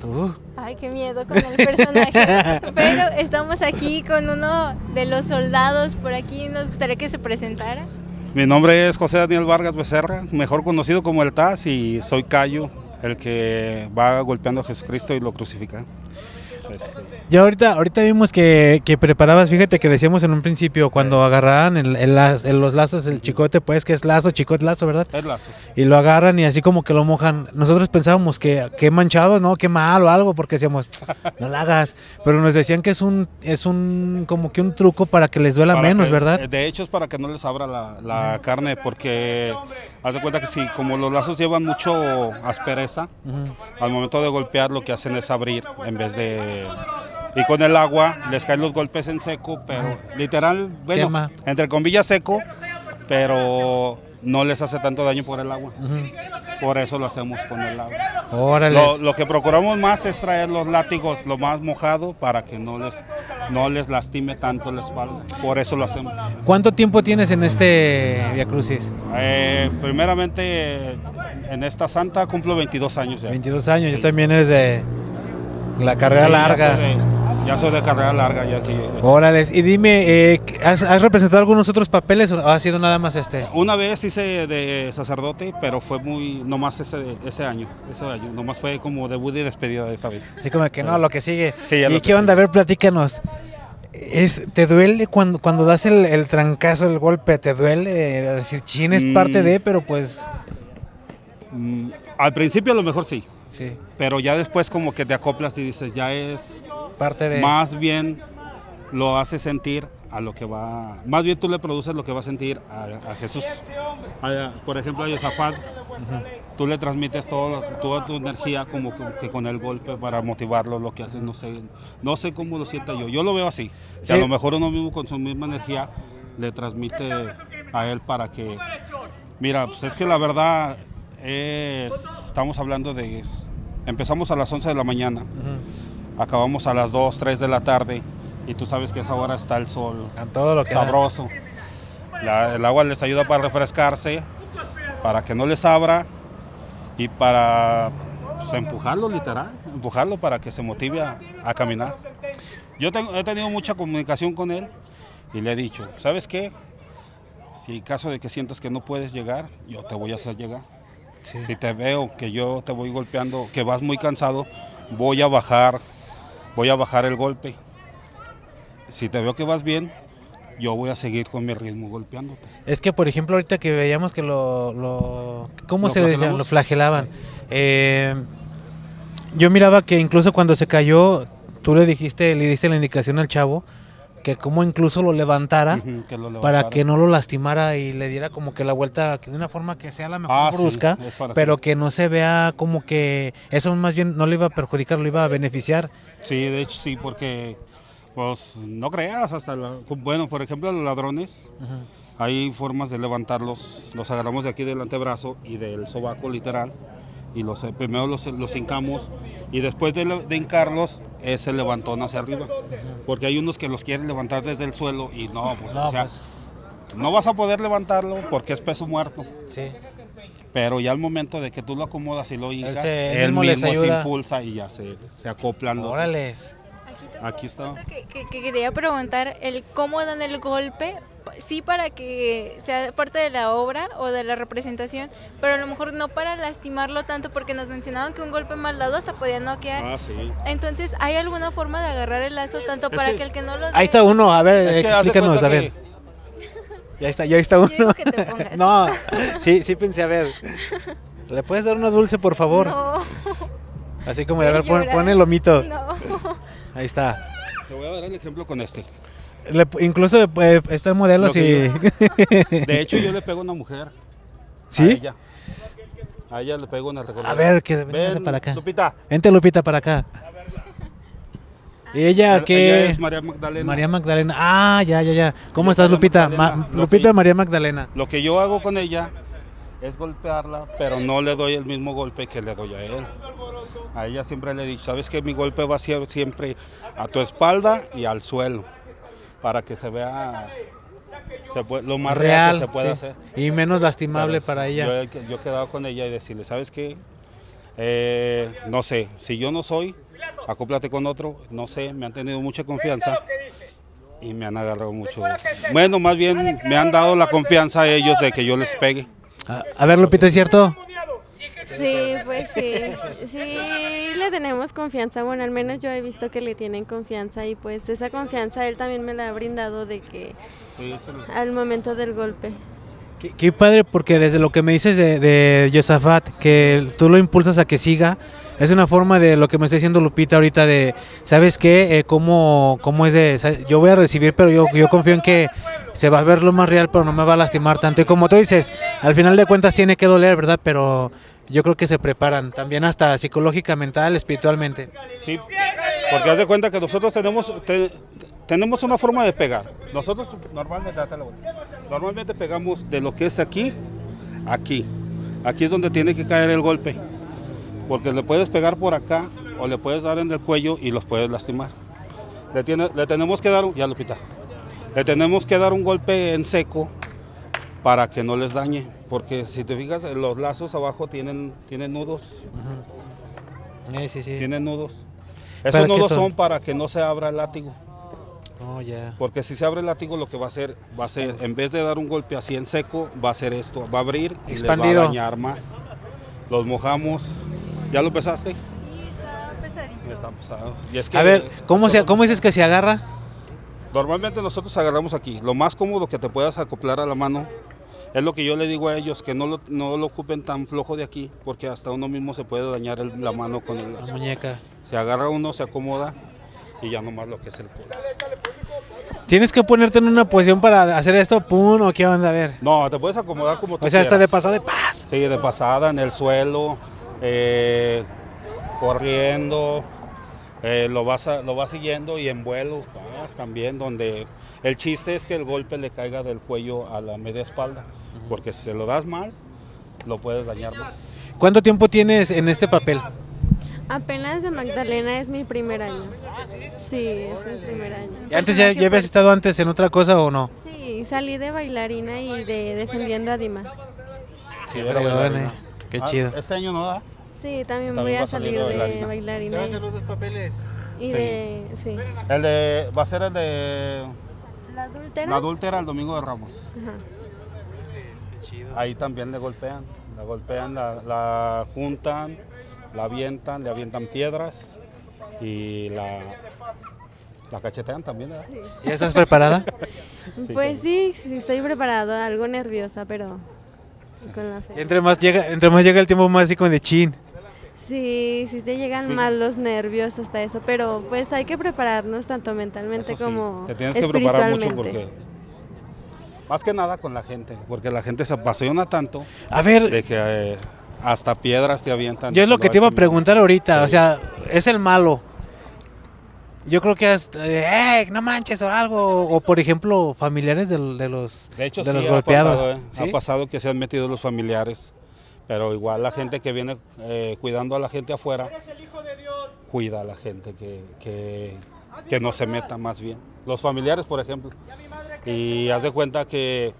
¿Tú? Ay, qué miedo con el personaje. Pero estamos aquí con uno de los soldados por aquí. Nos gustaría que se presentara. Mi nombre es José Daniel Vargas Becerra, mejor conocido como el Taz, y soy Cayo, el que va golpeando a Jesucristo y lo crucifica. Pues, Ya ahorita, ahorita vimos que, que preparabas, fíjate que decíamos en un principio, cuando agarraban el, el los lazos, el chicote, pues que es lazo, chicote, lazo, ¿verdad? es lazo. Y lo agarran y así como que lo mojan. Nosotros pensábamos que, que manchado, ¿no? Que mal o algo, porque decíamos, no lo hagas. Pero nos decían que es un, es un, como que un truco para que les duela Para menos, que- ¿verdad? De hecho es para que no les abra la, la carne, porque haz de cuenta que si como los lazos llevan mucho aspereza, al momento de golpear lo que hacen es abrir en vez de... Y con el agua les caen los golpes en seco, pero literal, bueno, Quema. entre comillas seco, pero no les hace tanto daño por el agua. Por eso lo hacemos con el agua. Órale. Lo, lo que procuramos más es traer los látigos lo más mojado para que no les, no les lastime tanto la espalda. Por eso lo hacemos. ¿Cuánto tiempo tienes en este Via Crucis? Eh, primeramente, en esta santa cumplo 22 años ya. 22 años, yo también eres de la carrera Sí, larga. Ya soy de carrera larga, ya sí. Órales, y dime, eh, ¿has, has representado algunos otros papeles o ha sido nada más este? Una vez hice de sacerdote, pero fue muy, nomás ese, ese año, ese año, nomás fue como debut y despedida de esa vez. Así como que no, lo que sigue. Sí, ¿Y qué onda? A sigue. ver, platícanos. Es, ¿Te duele cuando, cuando das el, el trancazo, el golpe? ¿Te duele? Eh, decir, chin, es Mm. parte de, pero pues... Mm, al principio a lo mejor sí, Sí, pero ya después como que te acoplas y dices, ya es parte de... más bien lo hace sentir a lo que va, más bien tú le produces lo que va a sentir a, a Jesús. A- por ejemplo, a Yosafat, tú le transmites todo, toda tu energía como que, que con el golpe para motivarlo, lo que haces, no sé, no sé cómo lo sienta yo, yo lo veo así, que a lo mejor uno mismo con su misma energía le transmite a él para que, mira, pues es que la verdad es, estamos hablando de, empezamos a las 11 de la mañana, acabamos a las 2, 3 de la tarde y tú sabes que a esa hora está el sol A todo lo que sabroso. La- el agua les ayuda para refrescarse, para que no les abra y para pues, empujarlo literal, empujarlo para que se motive a, a caminar. Yo tengo- he tenido mucha comunicación con él y le he dicho, ¿sabes qué? Si en caso de que sientas que no puedes llegar, yo te voy a hacer llegar. Sí. Si te veo que yo te voy golpeando, que vas muy cansado, voy a bajar, voy a bajar el golpe. Si te veo que vas bien, yo voy a seguir con mi ritmo golpeándote. Es que, por ejemplo, ahorita que veíamos que lo... lo ¿Cómo ¿Lo se le decía? flagelamos? Lo flagelaban. Eh, yo miraba que incluso cuando se cayó, tú le dijiste, le diste la indicación al chavo que como incluso lo levantara Ujú, que lo para que no lo lastimara y le diera como que la vuelta que de una forma que sea la mejor Ah, brusca, pero que no se vea como que eso más bien no le iba a perjudicar, lo iba a beneficiar. Sí, de hecho sí, porque pues no creas hasta la- bueno, por ejemplo, los ladrones hay formas de levantarlos, los agarramos de aquí del antebrazo y del sobaco literal y los primero los, los hincamos y después de, de hincarlos es el levantón hacia arriba, porque hay unos que los quieren levantar desde el suelo y no, pues, No, o sea, pues, no vas a poder levantarlo porque es peso muerto. sí. Pero ya al momento de que tú lo acomodas y lo hincas, se- él él mismo les se impulsa y ya se, se acoplan los... Órales. Aquí está. Que, que- que quería preguntar el cómo dan el golpe, sí para que sea parte de la obra o de la representación, pero a lo mejor no para lastimarlo tanto porque nos mencionaban que un golpe mal dado hasta podía noquear. Ah, sí. Entonces, ¿hay alguna forma de agarrar el lazo tanto Es para que- que el que no lo Ahí está uno, a ver, explícanos, a ver. que- Ya está, ya está uno. que te pongas. no, sí, sí pensé, a ver. ¿Le puedes dar una dulce, por favor? No, Así como de, a ver, pon, pon el lomito. no. Ahí está. Te voy a dar el ejemplo con este. Le- incluso eh, está en modelos Lo que y... De hecho, yo le pego a una mujer. A ¿Sí? ella. A ella le pego el recorrido. A ver, que Ven, para acá. Lupita. Vente, Lupita, para acá. ¿Y ella qué? es María Magdalena. María Magdalena. Ah, ya, ya, ya. ¿Cómo estás, Lupita? Ma- Lupita que- María Magdalena. Lo que yo hago con ella es golpearla, pero no le doy el mismo golpe que le doy a él. A ella siempre le he dicho, sabes que mi golpe va a ser siempre a tu espalda y al suelo, para que se vea se puede- lo más real, Real, que se puede sí. hacer. Y menos lastimable Pero para ella. Yo, he- yo he quedado con ella y decirle, ¿sabes qué? Eh, no sé, si yo no soy, acóplate con otro, no sé, me han tenido mucha confianza y me han agarrado mucho. Bueno, más bien me han dado la confianza a ellos de que yo les pegue. A, a ver, Lupita, ¿es cierto? Sí, pues sí. Sí, le tenemos confianza. Bueno, al menos yo he visto que le tienen confianza y pues esa confianza él también me la ha brindado de que al momento del golpe. Qué, qué padre, porque desde lo que me dices de, de Yosafat, que tú lo impulsas a que siga, es una forma de lo que me está diciendo Lupita ahorita de, ¿sabes qué? Eh, ¿cómo, ¿Cómo es de...? Yo voy a recibir, pero yo, yo confío en que se va a ver lo más real, pero no me va a lastimar tanto. Y como tú dices, al final de cuentas tiene que doler, ¿verdad? Pero yo creo que se preparan, también hasta psicológica, mental, espiritualmente. Sí, porque haz de cuenta que nosotros tenemos, te- tenemos una forma de pegar. Nosotros normalmente, pegamos de lo que es aquí, aquí. Aquí es donde tiene que caer el golpe. Porque le puedes pegar por acá o le puedes dar en el cuello y los puedes lastimar. Le, tiene- le tenemos que dar, ya Lupita, le tenemos que dar un golpe en seco para que no les dañe. Porque si te fijas, los lazos abajo tienen, tienen nudos. Eh, sí, sí. Tienen nudos. ¿Para Esos nudos son? son? para que no se abra el látigo. Oh, ya. Porque si se abre el látigo, lo que va a hacer, va a ser, en vez de dar un golpe así en seco, va a hacer esto, va a abrir y les va Expandido. a dañar más. Los mojamos. ¿Ya lo pesaste? Sí, está pesadito. Están pesados. Y es que A ver, ¿cómo, se, ¿cómo dices que se agarra? Normalmente nosotros agarramos aquí. Lo más cómodo que te puedas acoplar a la mano es lo que yo le digo a ellos, que no lo, no lo ocupen tan flojo de aquí, porque hasta uno mismo se puede dañar el- la mano con el La muñeca. Se agarra uno, se acomoda y ya nomás lo que es el codo. ¿Tienes que ponerte en una posición para hacer esto? ¿Pum? ¿O qué onda? A ver. No, te puedes acomodar como tú O sea, está de pasada de paz. Sí, de pasada, en el suelo, eh, corriendo, eh, lo, vas a- lo vas siguiendo y en vuelo vas también, donde el chiste es que el golpe le caiga del cuello a la media espalda, porque si se lo das mal, lo puedes dañar más. ¿Cuánto tiempo tienes en este papel? Apenas de Magdalena es mi primer año. Sí, es mi primer año. ¿Y antes ya, ya habías estado antes en otra cosa o no? Sí, salí de bailarina y de defendiendo a Dimas. Sí, era bailarina. Qué chido. Este año no da. Sí, también, También voy va a a salir salir de bailarina. bailarina. los dos papeles? Y Sí. de, sí. El de, va a ser el de La adúltera. la adúltera el domingo de Ramos. Ajá. Ahí también le golpean, la golpean, la, la juntan, la avientan, le avientan piedras y la, la cachetean también. ¿verdad? ¿Ya estás preparada? Sí, pues sí, sí, estoy preparada, algo nerviosa, pero con la fe. Entre más llega, entre más llega el tiempo más así como de chin. Sí, sí te llegan Sí. mal los nervios hasta eso, pero pues hay que prepararnos tanto mentalmente Eso sí, como te tienes que preparar mucho porque más que nada con la gente, porque la gente se apasiona tanto A ver, de que eh, hasta piedras te avientan. yo es lo que te iba a preguntar ahorita, o sea, es el malo. Yo creo que eh, no manches o algo, o por ejemplo, familiares de, los, De hecho, de sí, los ha golpeados. pasado, ¿eh? ¿sí? ha pasado que se han metido los familiares, pero igual la gente que viene eh, cuidando a la gente afuera, cuida a la gente que, que, que no se meta más bien. Los familiares, por ejemplo. Y haz de cuenta que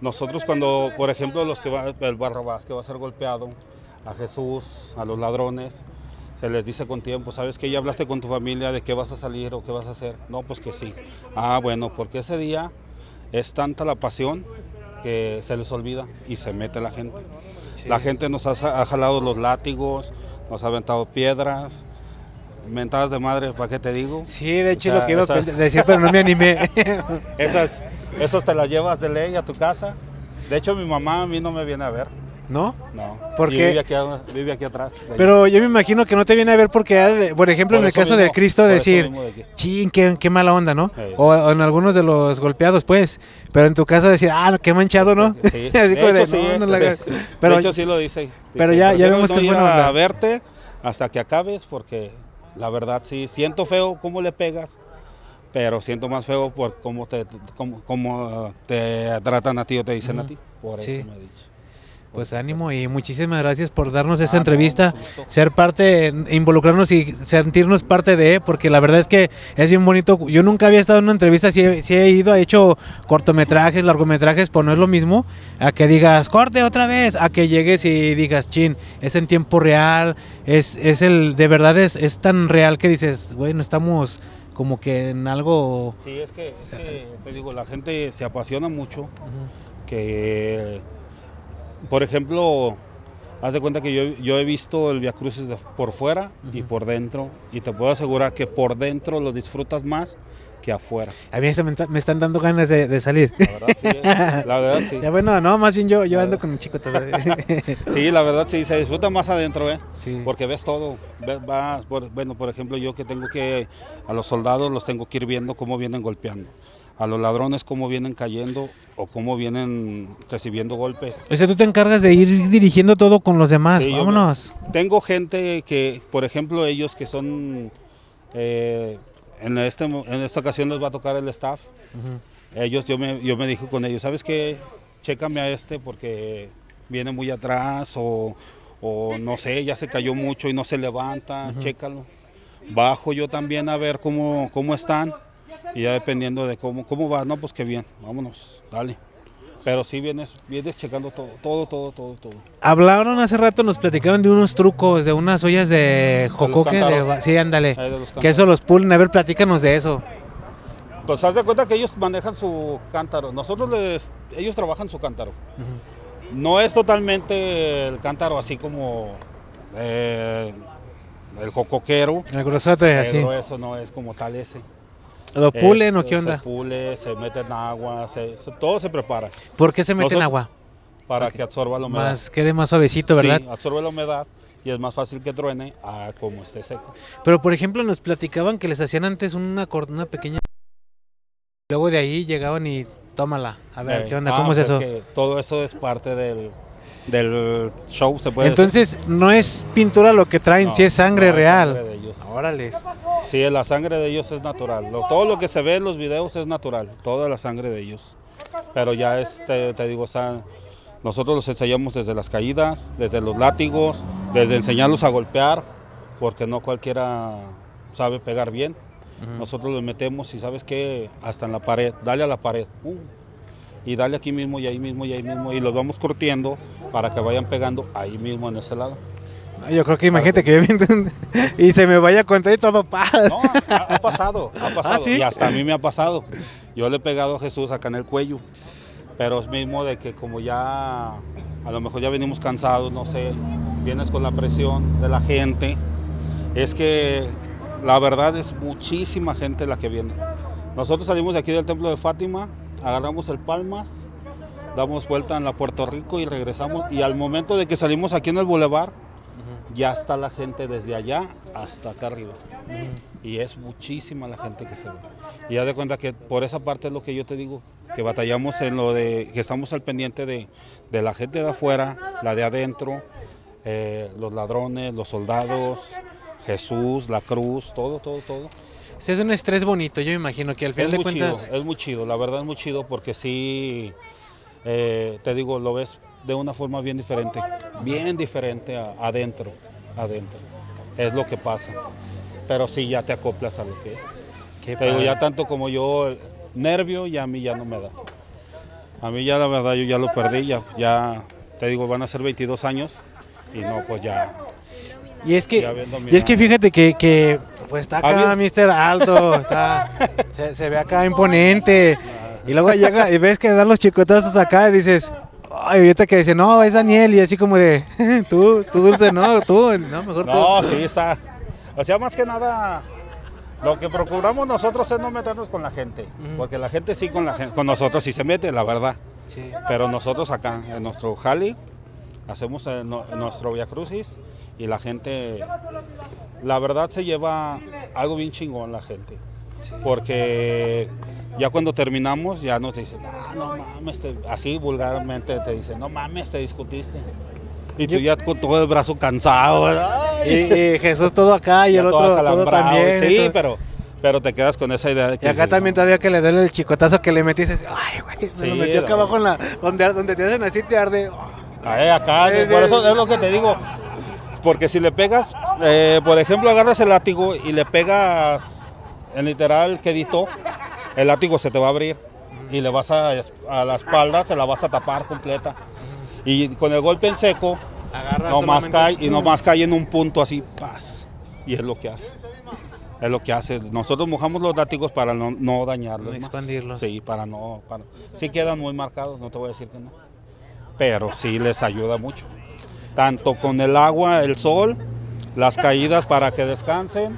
nosotros cuando, por ejemplo, los que va, el Barrabás que va a ser golpeado, a Jesús, a los ladrones, se les dice con tiempo, ¿sabes que ya hablaste con tu familia de qué vas a salir o qué vas a hacer? No, pues que sí. Ah, bueno, porque ese día es tanta la pasión que se les olvida y se mete la gente. La gente nos ha, ha jalado los látigos, nos ha aventado piedras, mentadas de madre, ¿para qué te digo? Sí, de hecho O sea, lo que iba a esa- pen- decir, pero no me animé. Esas, esas te las llevas de ley a tu casa. De hecho, mi mamá a mí no me viene a ver. ¿No? No. ¿Por Y qué? Vive aquí, a- vive aquí atrás. Pero yo me imagino que no te viene a ver porque, por ejemplo, Por en el caso del Cristo, decir, de que- chin, qué, qué mala onda, ¿no? Sí. O, o en algunos de los golpeados, pues. Pero en tu caso decir, ah, qué manchado, ¿no? Sí. Así De como de, hecho, sí, no, no la de- hagas. Pero, de hecho, sí lo dice. pero Dice, ya- ya "Prefiero vemos no que es buena onda". a verte hasta que acabes porque la verdad sí, siento feo cómo le pegas, pero siento más feo por cómo te, cómo, cómo te tratan a ti o te dicen a ti. Por Sí. eso me he dicho. Pues ánimo y muchísimas gracias por darnos esa ah, entrevista, ser parte, involucrarnos y sentirnos parte de, porque la verdad es que es bien bonito. Yo nunca había estado en una entrevista, si he, ido, he hecho cortometrajes, largometrajes, pues no es lo mismo a que digas corte otra vez, a que llegues y digas chin, es en tiempo real, es, es el, de verdad es, es tan real que dices, bueno, estamos como que en algo... Sí, es que, te digo, la gente se apasiona mucho, que por ejemplo, haz de cuenta que yo, yo he visto el Via Crucis por fuera y por dentro, y te puedo asegurar que por dentro lo disfrutas más que afuera. A mí me, están dando ganas de, salir. La verdad, sí. Eh. La verdad, sí. Ya, bueno, no, más bien yo, yo ando con un chico todavía. sí, la verdad, sí, se disfruta más adentro, ¿eh? Sí. Porque ves todo. bueno, por ejemplo, yo que tengo que, a los soldados los tengo que ir viendo cómo vienen golpeando a los ladrones cómo vienen cayendo o cómo vienen recibiendo golpes. O sea, tú te encargas de ir dirigiendo todo con los demás, vámonos. tengo gente que, por ejemplo, ellos que son, eh, en, este, en esta ocasión les va a tocar el staff, ellos, yo me, yo me dije con ellos, ¿sabes qué? Chécame a este porque viene muy atrás o, no sé, ya se cayó mucho y no se levanta, chécalo. Bajo yo también a ver cómo, cómo están y ya dependiendo de cómo, cómo va, no, pues qué bien, vámonos, dale. Pero sí vienes, vienes checando todo, todo, todo, todo, todo. Hablaron hace rato, nos platicaban de unos trucos, de unas ollas de jocoque, de, sí, ándale, que eso los pulen, a ver, platícanos de eso. Pues haz de cuenta que ellos manejan su cántaro, nosotros les, ellos trabajan su cántaro. No es totalmente el cántaro así como eh, el jocoquero. El grosote, así. Eso no es como tal ese. ¿Lo pulen o qué onda? Se pule, se mete en agua, todo se prepara. ¿Por qué se mete en agua? Para que absorba la humedad. Más, quede más suavecito, ¿verdad? Sí, absorbe la humedad y es más fácil que truene a como esté seco. Pero por ejemplo nos platicaban que les hacían antes una, una pequeña... Luego de ahí llegaban y tómala. A ver, ¿qué onda? ¿Cómo es pues eso? todo eso es parte del, del show, se puede Entonces, no es pintura lo que traen, si es sangre real. Sangre de ellos. Órale. Sí, la sangre de ellos es natural. todo lo que se ve en los videos es natural, toda la sangre de ellos. Pero ya este, te digo, nosotros los ensayamos desde las caídas, desde los látigos, desde enseñarlos a golpear, porque no cualquiera sabe pegar bien. Nosotros los metemos y sabes qué, hasta en la pared, dale a la pared y dale aquí mismo y ahí mismo y ahí mismo y los vamos curtiendo para que vayan pegando ahí mismo en ese lado. Yo creo que imagínate que y se me vaya a contar y todo pasa. No, ha, pasado, ha pasado. ¿Ah, y hasta a mí me ha pasado. Yo le he pegado a Jesús acá en el cuello. Pero es mismo de que como ya, a lo mejor ya venimos cansados, no sé, vienes con la presión de la gente. Es que la verdad es muchísima gente la que viene. Nosotros salimos de aquí del templo de Fátima agarramos el Palmas, damos vuelta en la Puerto Rico y regresamos. Y al momento de que salimos aquí en el bulevar, ya está la gente desde allá hasta acá arriba. Y es muchísima la gente que se ve. Y ya de cuenta que por esa parte es lo que yo te digo, que batallamos en lo de, que estamos al pendiente de, la gente de afuera, la de adentro, eh, los ladrones, los soldados, Jesús, la cruz, todo, todo, todo es un estrés bonito, yo me imagino que al final de cuentas... es muy chido, la verdad es muy chido porque sí, eh, te digo, lo ves de una forma bien diferente, bien diferente adentro, adentro. Es lo que pasa. Pero sí, ya te acoplas a lo que es. Qué te digo, ya tanto como yo, nervio ya a mí ya no me da. A mí ya la verdad yo ya lo perdí, ya, ya te digo, van a ser 22 años y no, pues ya, y es que, y es que fíjate que, que pues está acá Mr. Alto, está, se, ve acá imponente. Y luego llega y ves que dan los chicotazos acá y dices, ay, ahorita que dice, no, es Daniel. Y así como de, tú, tú dulce, no, tú, no, mejor tú. No, sí, está. O sea, más que nada, lo que procuramos nosotros es no meternos con la gente. Porque la gente sí con, la, con nosotros sí se mete, la verdad. Sí. Pero nosotros acá, en nuestro Jali, hacemos en nuestro Via Crucis y la gente, la verdad se lleva algo bien chingón la gente. Porque ya cuando terminamos ya nos dicen, ah, no mames, así vulgarmente te dicen, no mames, te discutiste. Y tú ya con todo el brazo cansado, Y, Jesús todo acá y el otro todo también. Sí, pero, pero te quedas con esa idea de que... Y acá también todavía que le duele el chicotazo que le metiste, ay, güey, me lo metió acá abajo en la... Donde, donde te hacen así, te arde... Ahí, acá, por eso es lo que te digo. Porque si le pegas, eh, por ejemplo, agarras el látigo y le pegas en literal quedito, el látigo se te va a abrir y le vas a, a la espalda, se la vas a tapar completa. Y con el golpe en seco, no más cae y más cae en un punto así, paz. Y es lo que hace. Es lo que hace. Nosotros mojamos los látigos para no, no dañarlos. No expandirlos. Sí, para no. Para... Sí quedan muy marcados, no te voy a decir que no. Pero sí les ayuda mucho. Tanto con el agua, el sol, las caídas para que descansen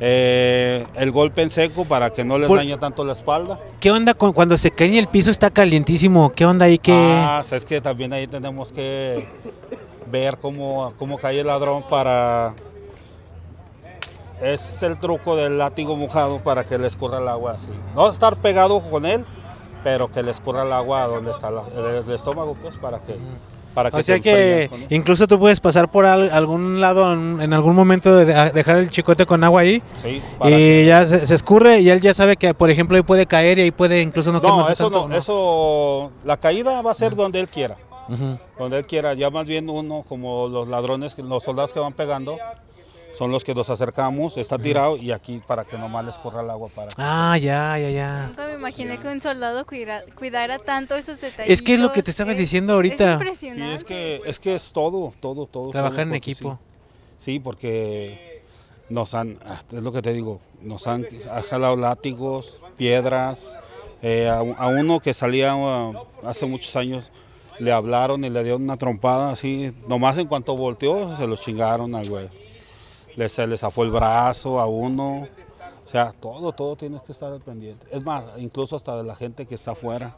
eh, el golpe en seco para que no les dañe tanto la espalda. ¿Qué onda con, cuando se cae y el piso está calientísimo? ¿Qué onda ahí que...? Ah, es que también ahí tenemos que ver cómo, cómo cae el ladrón para... Es el truco del látigo mojado para que le escurra el agua así. No estar pegado con él, pero que le escurra el agua donde está el, estómago, pues, para que o sea que incluso tú puedes pasar por algún lado en, algún momento de dejar el chicote con agua ahí sí, y ya se, escurre y él ya sabe que por ejemplo ahí puede caer y ahí puede incluso no, no eso no, eso la caída va a ser donde él quiera donde él quiera ya más bien uno como los ladrones los soldados que van pegando son los que nos acercamos, está tirado y aquí para que nomás les corra el agua para... Ah, ya, ya, ya. Nunca me imaginé que un soldado cuidara, tanto esos detalles. Es que es lo que te estaba diciendo ahorita. Es impresionante. Sí, es que es, que es todo, todo, todo. Trabajar en equipo. Sí. porque nos han, es lo que te digo, nos han jalado látigos, piedras, eh, a, uno que salía uh, hace muchos años le hablaron y le dieron una trompada así, nomás en cuanto volteó se lo chingaron al güey les, se les zafó el brazo a uno. O sea, todo, todo tienes que estar al pendiente. Es más, incluso hasta de la gente que está afuera.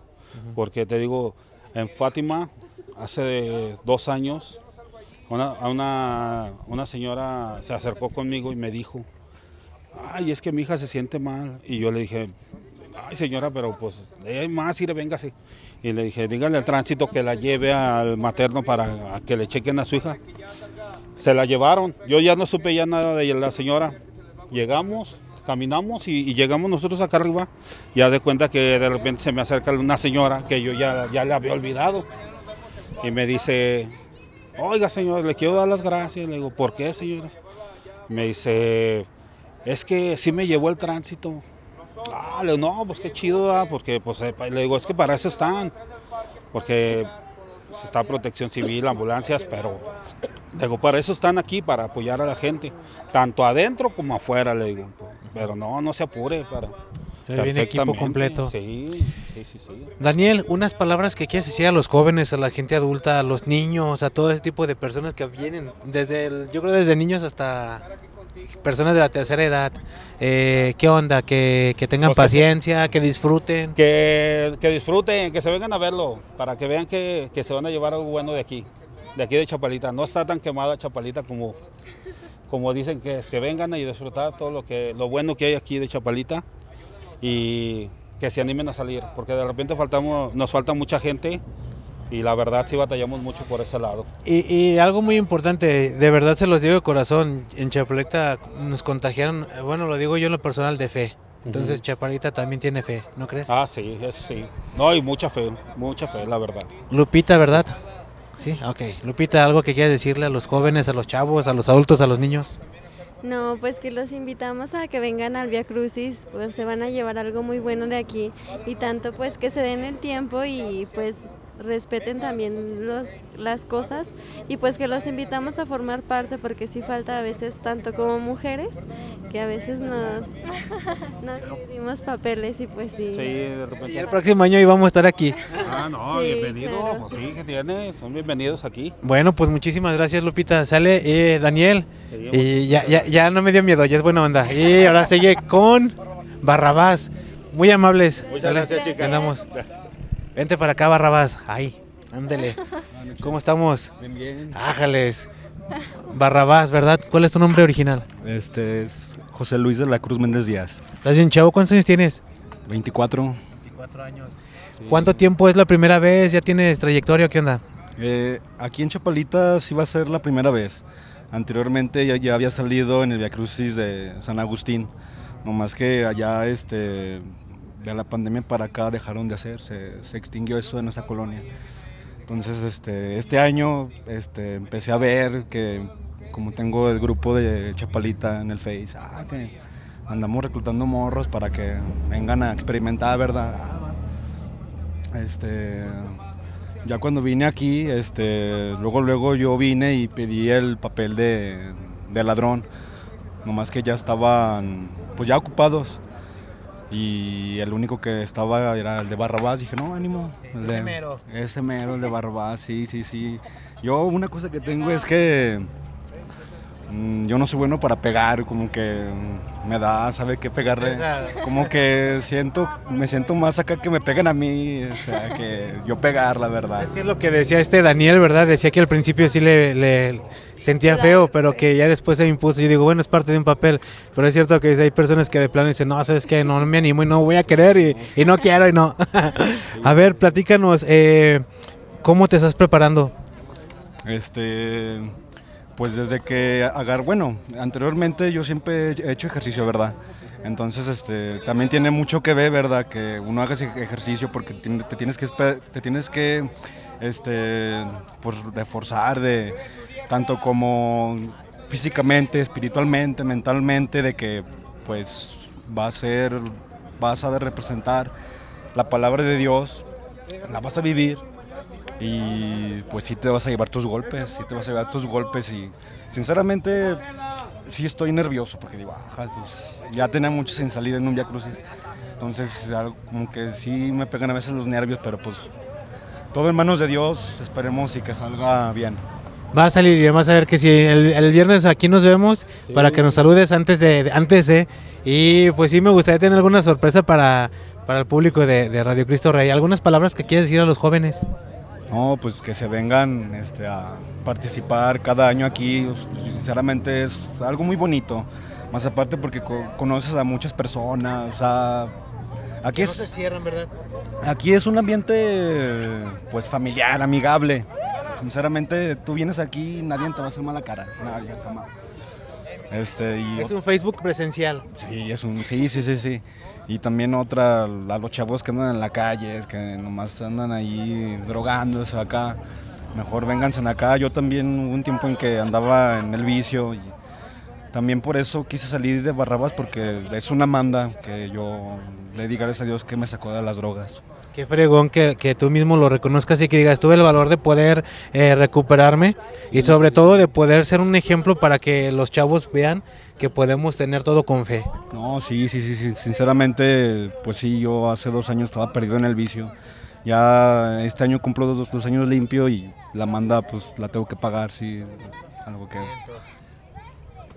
Porque te digo, en Fátima, hace dos años, una, una, señora se acercó conmigo y me dijo, ay, es que mi hija se siente mal. Y yo le dije, ay señora, pero pues hay más, venga véngase. Y le dije, dígale al tránsito que la lleve al materno para que le chequen a su hija se la llevaron. Yo ya no supe ya nada de la señora. Llegamos, caminamos y, llegamos nosotros acá arriba. Ya de cuenta que de repente se me acerca una señora que yo ya, ya le había olvidado. Y me dice, oiga señor, le quiero dar las gracias. Le digo, ¿por qué señora? Me dice, es que sí me llevó el tránsito. Ah, le digo, no, pues qué chido, porque pues eh, le digo, es que para eso están. Porque está protección civil, ambulancias, pero le digo, para eso están aquí, para apoyar a la gente, tanto adentro como afuera, le digo. Pero no, no se apure para... Se viene equipo completo. Sí, sí, sí, Daniel, unas palabras que quieres decir a los jóvenes, a la gente adulta, a los niños, a todo ese tipo de personas que vienen, desde yo creo desde niños hasta personas de la tercera edad. Eh, ¿Qué onda? Que, tengan pues paciencia, que, disfruten. Que, disfruten, que se vengan a verlo, para que vean que, se van a llevar algo bueno de aquí, de aquí de Chapalita. No está tan quemada Chapalita como, como dicen que es, que vengan y disfrutar todo lo, que, lo bueno que hay aquí de Chapalita y que se animen a salir, porque de repente faltamos, nos falta mucha gente y la verdad sí batallamos mucho por ese lado. Y, algo muy importante, de verdad se los digo de corazón, en Chapalita nos contagiaron, bueno, lo digo yo en lo personal, de fe. Entonces Chapalita también tiene fe, ¿no crees? Ah, sí, eso sí. No, y mucha fe, mucha fe, la verdad. Lupita, ¿verdad? Sí, ok. Lupita, ¿algo que quieras decirle a los jóvenes, a los chavos, a los adultos, a los niños? No, pues que los invitamos a que vengan al Via Crucis, pues se van a llevar algo muy bueno de aquí y tanto pues que se den el tiempo y pues respeten también los, las cosas y pues que los invitamos a formar parte porque sí falta a veces tanto como mujeres que a veces nos, nos papeles y pues sí. Y el próximo año íbamos a estar aquí. Ah, no, bienvenido, pues sí, que tiene, son bienvenidos aquí. Bueno, pues muchísimas gracias Lupita. Sale eh, Daniel y ya, ya, ya no me dio miedo, ya es buena onda. Y ahora sigue con Barrabás. Muy amables. Muchas gracias, chicas. Vente para acá, Barrabás. Ahí, ándele. ¿Cómo estamos? Bien, bien. Ájales. Barrabás, ¿verdad? ¿Cuál es tu nombre original? Este es José Luis de la Cruz Méndez Díaz. ¿Estás bien, chavo? ¿Cuántos años tienes? 24. 24 años. ¿Cuánto tiempo es la primera vez? ¿Ya tienes trayectoria? ¿Qué onda? Eh, aquí en Chapalita sí va a ser la primera vez. Anteriormente ya, ya había salido en el Via Crucis de San Agustín. No más que allá este, de la pandemia para acá dejaron de hacer, se, extinguió eso en esa colonia. Entonces, este, este año este, empecé a ver que como tengo el grupo de Chapalita en el Face, ah, que andamos reclutando morros para que vengan a experimentar, ¿verdad? Este, ya cuando vine aquí, este, luego luego yo vine y pedí el papel de, de ladrón, nomás que ya estaban pues ya ocupados y el único que estaba era el de Barrabás. Dije, no, ánimo. ese mero. Ese mero, el de Barrabás, sí, sí, sí. Yo una cosa que tengo es que yo no soy bueno para pegar, como que me da, sabe qué pegarle. Como que siento, me siento más acá que me peguen a mí, este, que yo pegar, la verdad. Es que es lo que decía este Daniel, ¿verdad? Decía que al principio sí le, sentía feo, pero que ya después se impuso. Yo digo, bueno, es parte de un papel, pero es cierto que hay personas que de plano dicen, no, sabes que no, me animo y no voy a querer y, no quiero y no. a ver, platícanos, eh, ¿cómo te estás preparando? Este pues desde que agar, bueno, anteriormente yo siempre he hecho ejercicio, ¿verdad? Entonces, este, también tiene mucho que ver, ¿verdad? Que uno haga ejercicio porque te tienes que, te tienes que, este, pues, reforzar de tanto como físicamente, espiritualmente, mentalmente, de que, pues, va a ser, vas a representar la palabra de Dios, la vas a vivir y pues sí te vas a llevar tus golpes, sí te vas a llevar tus golpes y sinceramente sí estoy nervioso porque digo, pues, ya tenía mucho sin salir en un Via Crucis, entonces como que sí me pegan a veces los nervios, pero pues todo en manos de Dios, esperemos y que salga bien. Va a salir y vamos a ver que si el, viernes aquí nos vemos para que nos saludes antes de, antes de y pues sí me gustaría tener alguna sorpresa para, para el público de, de Radio Cristo Rey. ¿Algunas palabras que quieres decir a los jóvenes? No, pues que se vengan este, a participar cada año aquí, pues, sinceramente es algo muy bonito. Más aparte porque conoces a muchas personas, o aquí es, ¿verdad? Aquí es un ambiente pues familiar, amigable. Sinceramente, tú vienes aquí y nadie te va a hacer mala cara, nadie, jamás. Este, es un Facebook presencial. Sí, es un, sí, sí, sí, sí. Y también otra, a los chavos que andan en la calle, que nomás andan ahí drogándose acá. Mejor vénganse acá. Yo también hubo un tiempo en que andaba en el vicio y también por eso quise salir de Barrabas porque es una manda que yo le diga gracias a Dios que me sacó de las drogas. Qué fregón que, que, tú mismo lo reconozcas y que digas, tuve el valor de poder eh, recuperarme y sobre todo de poder ser un ejemplo para que los chavos vean que podemos tener todo con fe. No, sí, sí, sí, sí, sinceramente, pues sí, yo hace dos años estaba perdido en el vicio. Ya este año cumplo dos, dos años limpio y la manda pues la tengo que pagar, sí, algo que...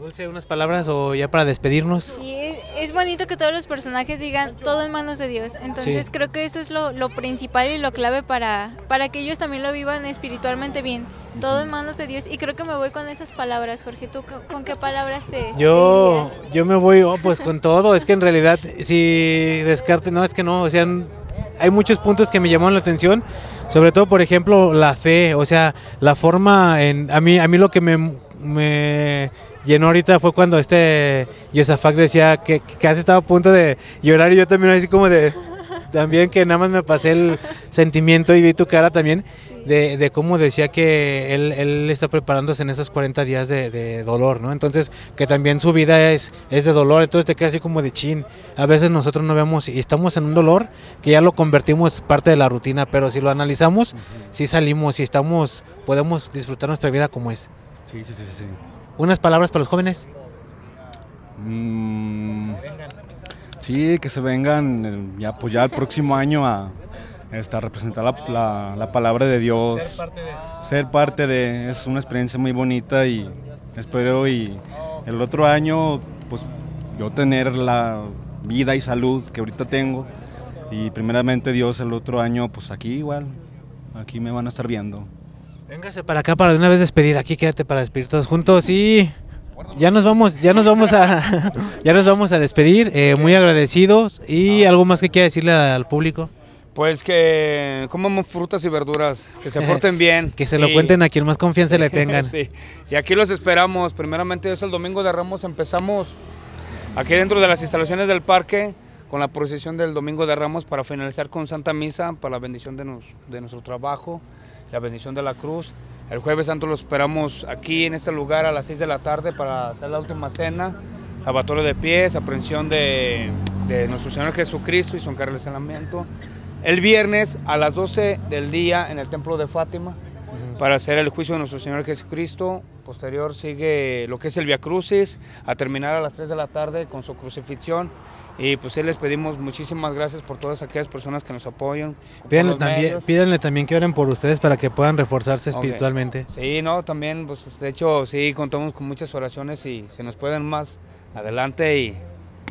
Dulce, unas palabras o ya para despedirnos. Sí, es bonito que todos los personajes digan todo en manos de Dios. Entonces creo que eso es lo, principal y lo clave para, para que ellos también lo vivan espiritualmente bien. Todo en manos de Dios. Y creo que me voy con esas palabras, Jorge. ¿Tú con qué palabras te.? Yo, yo me voy, oh, pues con todo. Es que en realidad, si descarte, no, es que no. O sea, hay muchos puntos que me llamaron la atención. Sobre todo, por ejemplo, la fe. O sea, la forma. En, a, mí, a mí lo que me, me llenó ahorita fue cuando este Yosafak decía que, casi estaba a punto de llorar y yo también así como de también que nada más me pasé el sentimiento y vi tu cara también de, de cómo decía que él, él, está preparándose en esos 40 días de, dolor, ¿no? Entonces que también su vida es, es de dolor, entonces te queda así como de chin. A veces nosotros no vemos y estamos en un dolor que ya lo convertimos parte de la rutina, pero si lo analizamos, si salimos y estamos, podemos disfrutar nuestra vida como es. Sí, sí, sí, sí. ¿Unas palabras para los jóvenes? Mm, sí, que se vengan eh, ya, pues ya el próximo año a, este, representar la, palabra de Dios. Ser parte de. Ser parte de. Es una experiencia muy bonita y espero y el otro año, pues yo tener la vida y salud que ahorita tengo. Y primeramente Dios el otro año, pues aquí igual, aquí me van a estar viendo. Véngase para acá para de una vez despedir. Aquí quédate para despedir todos juntos y ya nos vamos, ya nos vamos a, ya nos vamos a despedir. Eh, muy agradecidos y algo más que quiera decirle al público. Pues que comamos frutas y verduras, que se porten bien. que se lo cuenten a quien más confianza le tengan. sí. Y aquí los esperamos. Primeramente es el domingo de Ramos. Empezamos aquí dentro de las instalaciones del parque con la procesión del domingo de Ramos para finalizar con Santa Misa para la bendición de, nos, de nuestro trabajo la bendición de la cruz. El jueves santo lo esperamos aquí en este lugar a las 6 de la tarde para hacer la última cena, lavatorio de pies, aprensión de, de nuestro Señor Jesucristo y su encarcelamiento. El viernes a las 12 del día en el templo de Fátima para hacer el juicio de nuestro Señor Jesucristo. Posterior sigue lo que es el Via Crucis, a terminar a las 3 de la tarde con su crucifixión. Y pues sí les pedimos muchísimas gracias por todas aquellas personas que nos apoyan. Pídanle también, pídanle también que oren por ustedes para que puedan reforzarse espiritualmente. Sí, no, también, pues de hecho sí contamos con muchas oraciones y se nos pueden más adelante y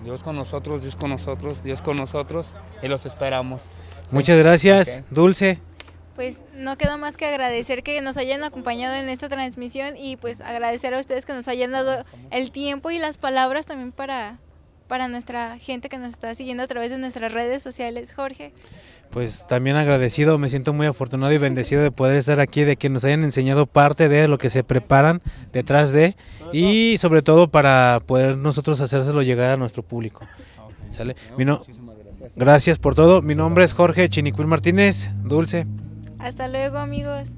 Dios con nosotros, Dios con nosotros, Dios con nosotros y los esperamos. Muchas gracias, Dulce pues no queda más que agradecer que nos hayan acompañado en esta transmisión y pues agradecer a ustedes que nos hayan dado el tiempo y las palabras también para, para nuestra gente que nos está siguiendo a través de nuestras redes sociales. Jorge. Pues también agradecido, me siento muy afortunado y bendecido de poder estar aquí, de que nos hayan enseñado parte de lo que se preparan detrás de y sobre todo para poder nosotros hacérselo llegar a nuestro público. ¿Sale? gracias por todo. Mi nombre es Jorge Chinicuil Martínez, Dulce. Hasta luego amigos.